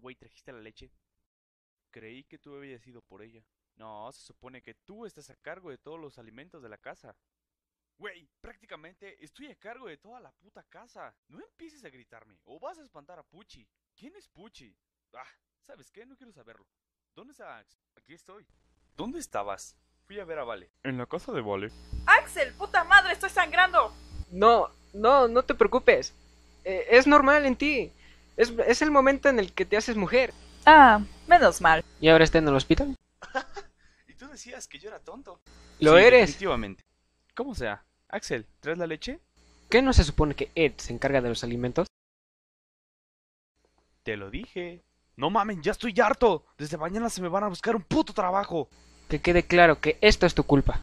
Güey, ¿trajiste la leche? Creí que tú habías ido por ella. No, se supone que tú estás a cargo de todos los alimentos de la casa. Güey, prácticamente estoy a cargo de toda la puta casa. No empieces a gritarme o vas a espantar a Puchi. ¿Quién es Puchi? Ah, ¿sabes qué? No quiero saberlo. ¿Dónde está Ax? Aquí estoy. ¿Dónde estabas? Fui a ver a Vale. En la casa de Vale. Axel, puta madre, estoy sangrando. No, no, no te preocupes. Eh, es normal en ti. Es, es el momento en el que te haces mujer. Ah, menos mal. ¿Y ahora está en el hospital? y tú decías que yo era tonto. Lo Sí, eres. Definitivamente. ¿Cómo sea? Axel, ¿traes la leche? ¿Qué no se supone que Ed se encarga de los alimentos? Te lo dije. No mamen, ya estoy harto. Desde mañana se me van a buscar un puto trabajo. Que quede claro que esto es tu culpa.